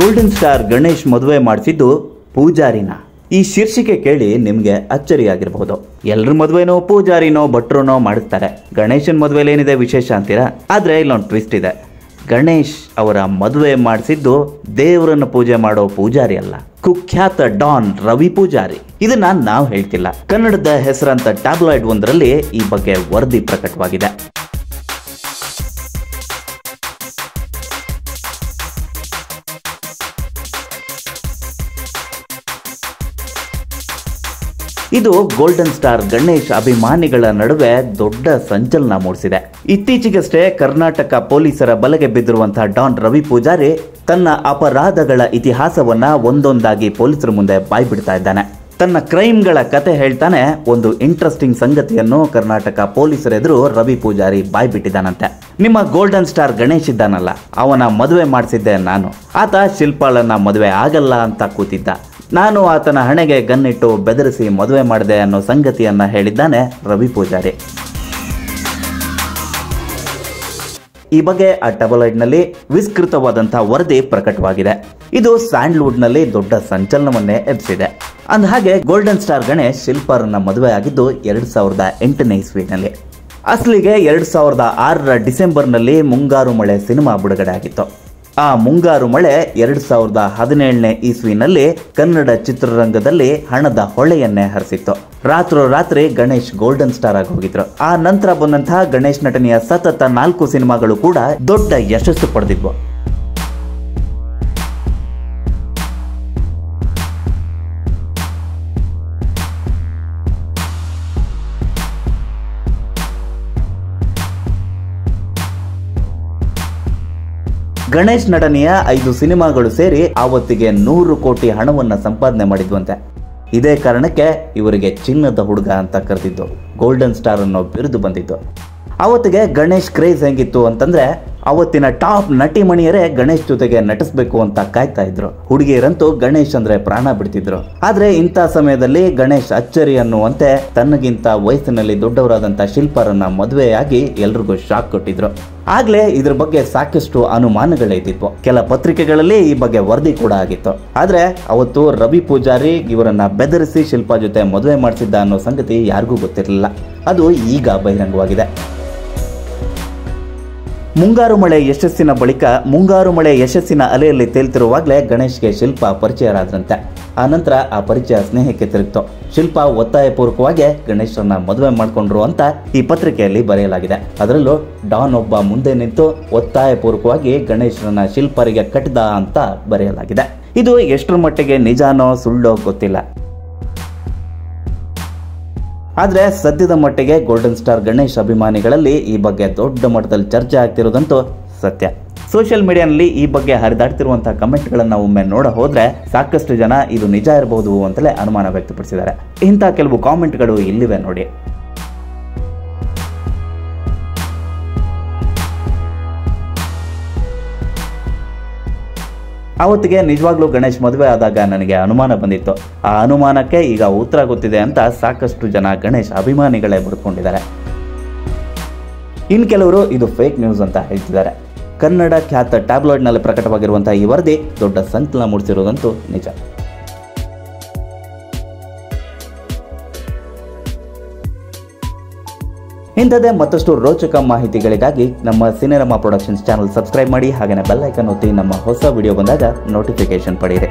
Golden star Ganesh ಮದುವೆ ಮಾಡಿಸಿದ್ದು ಪೂಜಾರಿನ. ಈ ಶೀರ್ಷಿಕೆ ಕೇಳಿ ನಿಮಗೆ ಅಚ್ಚರಿಯಾಗಿರಬಹುದು ಎಲ್ರ ಮದುವೆನೋ, ಪೂಜಾರಿನೋ, ಭಟ್ರನೋ ಮಾಡಿಸ್ತಾರೆ ಗಣೇಶನ್ ಮದುವೆಲಿ ಏನಿದೆ ವಿಶೇಷ ಅಂತೀರಾ? ಆದ್ರೆ ಇಲ್ಲೊಂದು ಟ್ವಿಸ್ಟ್ ಇದೆ. ಗಣೇಶ್ ಅವರ ಮದುವೆ ಮಾಡಿಸಿದ್ದು ದೇವರನ್ನ ಪೂಜೆ ಮಾಡೋ ಪೂಜಾರಿ ಅಲ್ಲ. ಕುಖ್ಯಾತ ಡಾನ್ ರವಿ ಪೂಜಾರಿ. ಇದನ್ನ ನಾವು ಹೇಳ್ತಿಲ್ಲ. ಕನ್ನಡದ ಹೆಸರಂತ ಟ್ಯಾಬ್ಲಾಯ್ಡ್ ಒಂದರಲ್ಲಿ ಈ ಬಗ್ಗೆ ವರದಿ ಪ್ರಕಟವಾಗಿದೆ. ಇದು ಗೋಲ್ಡನ್ ಸ್ಟಾರ್ ಗಣೇಶ್ ಅಭಿಮಾನಿಗಳ ನಡುವೆ ದೊಡ್ಡ ಸಂಚಲನ ಮೂಡಿಸಿದೆ. ಇತ್ತೀಚೆಗಷ್ಟೇ ಕರ್ನಾಟಕ ಪೊಲೀಸರ ಬಲೆಗೆ ಬಿದ್ದಿರುವಂತಹ ಡಾನ್ ರವಿ ಪೂಜಾರಿ ತನ್ನ ಅಪರಾಧಗಳ ಇತಿಹಾಸವನ್ನ ಒಂದೊಂದಾಗಿ ಪೊಲೀಸರ ಮುಂದೆ ಬಾಯ್ಬಿಡ್ತಾ ಇದ್ದಾನೆ. ತನ್ನ ಕ್ರೈಮ್ಗಳ ಕತೆ ಹೇಳ್ತಾನೆ, ಒಂದು ಇಂಟ್ರೆಸ್ಟಿಂಗ್ ಸಂಗತಿಯನ್ನು ಕರ್ನಾಟಕ ಪೊಲೀಸರ ಎದುರು ರವಿ ಪೂಜಾರಿ ಬಾಯ್ಬಿಟ್ಟಿದ್ದಾನಂತೆ. ನಿಮ್ಮ ಗೋಲ್ಡನ್ ಸ್ಟಾರ್ ಗಣೇಶ್ ಇದ್ದಾನಲ್ಲ, ಅವನ ಮದುವೆ ಮಾಡಿಸಿದ್ದೆ ನಾನು. ಆತ ಶಿಲ್ಪಾಳನ್ನ ಮದುವೆ ಆಗಲ್ಲ ಅಂತ ಕೂತಿದ್ದ. ನಾನು ಆತನ ಹಣೆಗೆ ಗನ್ನಿಟ್ಟು ಬೆದರಿಸಿ ಮದುವೆ ಮಾಡಿದೆ ಅನ್ನೋ ಸಂಗತಿಯನ್ನ ಹೇಳಿದ್ದಾನೆ ರವಿ ಪೂಜಾರಿ. ಈ ಬಗ್ಗೆ ಆ ಟಬಲೈಡ್ನಲ್ಲಿ ವಿಸ್ತೃತವಾದಂತಹ ವರದಿ ಪ್ರಕಟವಾಗಿದೆ. ಇದು ಸ್ಯಾಂಡ್ಲ್ವುಡ್ನಲ್ಲಿ ದೊಡ್ಡ ಸಂಚಲನವನ್ನೇ ಎಬ್ಬಿಸಿದೆ ಅಂದಹಾಗೆ ಗೋಲ್ಡನ್ ಸ್ಟಾರ್ ಗಣೇಶ್ ಶಿಲ್ಪಾರನ್ನ ಮದುವೆ ಆಗಿದ್ದು ಎರಡು ಸಾವಿರದ ಎಂಟನೇ ಇಸ್ವಿನಲ್ಲಿ. ಅಸಲಿಗೆ ಎರಡು ಸಾವಿರದ ಆರರ ಡಿಸೆಂಬರ್ನಲ್ಲಿ ಮುಂಗಾರು ಮಳೆ ಸಿನಿಮಾ ಬಿಡುಗಡೆ ಆಗಿತ್ತು. ಆ ಮುಂಗಾರು ಮಳೆ ಎರಡ್ ಸಾವಿರದ ಹದಿನೇಳನೇ ಇಸ್ವಿನಲ್ಲಿ ಕನ್ನಡ ಚಿತ್ರರಂಗದಲ್ಲಿ ಹಣದ ಹೊಳೆಯನ್ನೇ ಹರಿಸಿತ್ತು. ರಾತ್ರೋರಾತ್ರಿ ಗಣೇಶ್ ಗೋಲ್ಡನ್ ಸ್ಟಾರ್ ಆಗಿ ಹೋಗಿದ್ರು. ಆ ನಂತರ ಬಂದಂತಹ ಗಣೇಶ್ ನಟನೆಯ ಸತತ ನಾಲ್ಕು ಸಿನಿಮಾಗಳು ಕೂಡ ದೊಡ್ಡ ಯಶಸ್ಸು ಪಡೆದಿದ್ವು. ಗಣೇಶ್ ನಟನೆಯ ಐದು ಸಿನಿಮಾಗಳು ಸೇರಿ ಆವತ್ತಿಗೆ ನೂರು ಕೋಟಿ ಹಣವನ್ನ ಸಂಪಾದನೆ ಮಾಡಿದ್ವಂತೆ. ಇದೇ ಕಾರಣಕ್ಕೆ ಇವರಿಗೆ ಚಿನ್ನದ ಹುಡುಗ ಅಂತ ಕರೆದಿದ್ದು. ಗೋಲ್ಡನ್ ಸ್ಟಾರ್ ಅನ್ನೋ ಬಿರುದು ಬಂದಿದ್ದು ಅವತ್ತಿಗೆ ಗಣೇಶ್ ಕ್ರೇಜ್ ಹೆಂಗಿತ್ತು ಅಂತಂದ್ರೆ ಅವತ್ತಿನ ಟಾಪ್ ನಟಿ ಮಣಿಯರೇ ಗಣೇಶ್ ಜೊತೆಗೆ ನಟಿಸ್ಬೇಕು ಅಂತ ಕಾಯ್ತಾ ಇದ್ರು. ಹುಡುಗಿಯರಂತೂ ಗಣೇಶ್ ಅಂದ್ರೆ ಪ್ರಾಣ ಬಿಡ್ತಿದ್ರು. ಆದ್ರೆ ಇಂಥ ಸಮಯದಲ್ಲಿ ಗಣೇಶ್ ಅಚ್ಚರಿ ಅನ್ನುವಂತೆ ತನ್ನಗಿಂತ ವಯಸ್ಸಿನಲ್ಲಿ ದೊಡ್ಡವರಾದಂತ ಶಿಲ್ಪರನ್ನ ಮದುವೆಯಾಗಿ ಎಲ್ರಿಗೂ ಶಾಕ್ ಕೊಟ್ಟಿದ್ರು. ಆಗ್ಲೇ ಇದ್ರ ಬಗ್ಗೆ ಸಾಕಷ್ಟು ಅನುಮಾನಗಳೇ ಇದ್ದಿದ್ವು ಕೆಲ ಪತ್ರಿಕೆಗಳಲ್ಲಿ ಈ ಬಗ್ಗೆ ವರದಿ ಕೂಡ ಆಗಿತ್ತು. ಆದ್ರೆ ಅವತ್ತು ರವಿ ಪೂಜಾರಿ ಇವರನ್ನ ಬೆದರಿಸಿ ಶಿಲ್ಪಾ ಜೊತೆ ಮದುವೆ ಮಾಡಿಸಿದ್ದ ಅನ್ನೋ ಸಂಗತಿ ಯಾರಿಗೂ ಗೊತ್ತಿರಲಿಲ್ಲ. ಅದು ಈಗ ಬಹಿರಂಗವಾಗಿದೆ. ಮುಂಗಾರು ಮಳೆ ಯಶಸ್ಸಿನ ಬಳಿಕ ಮುಂಗಾರು ಮಳೆ ಯಶಸ್ಸಿನ ಅಲೆಯಲ್ಲಿ ತೇಲ್ತಿರುವಾಗಲೇ ಗಣೇಶ್ಗೆ ಶಿಲ್ಪ ಪರಿಚಯರಾದ್ರಂತೆ ಆ ನಂತರ ಆ ಪರಿಚಯ ಸ್ನೇಹಕ್ಕೆ ತಿರುಗಿತು. ಶಿಲ್ಪ ಒತ್ತಾಯಪೂರ್ವಕವಾಗಿ ಗಣೇಶರನ್ನ ಮದುವೆ ಮಾಡಿಕೊಂಡ್ರು ಅಂತ ಈ ಪತ್ರಿಕೆಯಲ್ಲಿ ಬರೆಯಲಾಗಿದೆ. ಅದರಲ್ಲೂ ಡಾನ್ ಒಬ್ಬ ಮುಂದೆ ನಿಂತು ಒತ್ತಾಯಪೂರ್ವಕವಾಗಿ ಗಣೇಶರನ್ನ ಶಿಲ್ಪರಿಗೆ ಕಟ್ಟಿದ ಅಂತ ಬರೆಯಲಾಗಿದೆ. ಇದು ಎಷ್ಟರ ಮಟ್ಟಿಗೆ ನಿಜಾನೋ ಸುಳ್ಳೋ ಗೊತ್ತಿಲ್ಲ. ಆದ್ರೆ ಸದ್ಯದ ಮಟ್ಟಿಗೆ ಗೋಲ್ಡನ್ ಸ್ಟಾರ್ ಗಣೇಶ್ ಅಭಿಮಾನಿಗಳಲ್ಲಿ ಈ ಬಗ್ಗೆ ದೊಡ್ಡ ಮಟ್ಟದಲ್ಲಿ ಚರ್ಚೆ ಆಗ್ತಿರೋದಂತೂ ಸತ್ಯ. ಸೋಷಿಯಲ್ ಮೀಡಿಯಾನಲ್ಲಿ ಈ ಬಗ್ಗೆ ಹರಿದಾಡ್ತಿರುವಂತಹ ಕಮೆಂಟ್ಗಳನ್ನು ಒಮ್ಮೆ ನೋಡ ಹೋದ್ರೆ ಸಾಕಷ್ಟು ಜನ ಇದು ನಿಜ ಇರಬಹುದು ಅಂತಲೇ ಅನುಮಾನ ವ್ಯಕ್ತಪಡಿಸಿದ್ದಾರೆ. ಇಂಥ ಕೆಲವು ಕಾಮೆಂಟ್ಗಳು ಇಲ್ಲಿವೆ ನೋಡಿ. ಅವತ್ತಿಗೆ ನಿಜವಾಗ್ಲೂ ಗಣೇಶ್ ಮದುವೆ ಆದಾಗ ನನಗೆ ಅನುಮಾನ ಬಂದಿತ್ತು. ಆ ಅನುಮಾನಕ್ಕೆ ಈಗ ಉತ್ತರ ಗೊತ್ತಿದೆ ಅಂತ ಸಾಕಷ್ಟು ಜನ ಗಣೇಶ್ ಅಭಿಮಾನಿಗಳೇ ಬಿಡ್ಕೊಂಡಿದ್ದಾರೆ ಇನ್ ಕೆಲವರು ಇದು ಫೇಕ್ ನ್ಯೂಸ್ ಅಂತ ಹೇಳ್ತಿದ್ದಾರೆ. ಕನ್ನಡ ಖ್ಯಾತ ಟ್ಯಾಬ್ಲಾಯ್ಡ್ನಲ್ಲಿ ಪ್ರಕಟವಾಗಿರುವಂತಹ ಈ ವರದಿ ದೊಡ್ಡ ಸಂಕಲನ ಮೂಡಿಸಿರುವುದಂತೂ ನಿಜ. ಇಂಥದೇ ಮತ್ತಷ್ಟು ರೋಚಕ ಮಾಹಿತಿಗಳಿಗಾಗಿ ನಮ್ಮ ಸಿನಿರಮಾ ಪ್ರೊಡಕ್ಷನ್ಸ್ ಚಾನಲ್ ಸಬ್ಸ್ಕ್ರೈಬ್ ಮಾಡಿ ಹಾಗೆಯೇ ಬೆಲ್ಲೈಕನ್ ಒತ್ತಿ ನಮ್ಮ ಹೊಸ ವಿಡಿಯೋ ಬಂದಾಗ ನೋಟಿಫಿಕೇಶನ್ ಪಡೆಯಿರಿ.